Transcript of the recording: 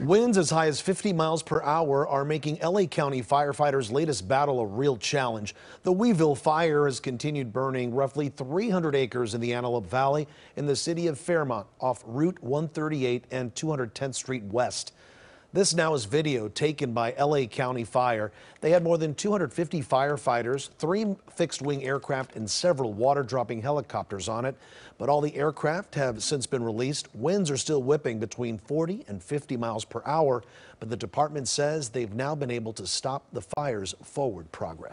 Winds as high as 50 miles per hour are making LA County firefighters' latest battle a real challenge. The Weeville fire has continued burning roughly 300 acres in the Antelope Valley in the city of Fairmont off Route 138 and 210th Street West. This now is video taken by LA County Fire. They had more than 250 firefighters, three fixed wing aircraft, and several water dropping helicopters on it. But all the aircraft have since been released. Winds are still whipping between 40 and 50 miles per hour, but the department says they've now been able to stop the fire's forward progress.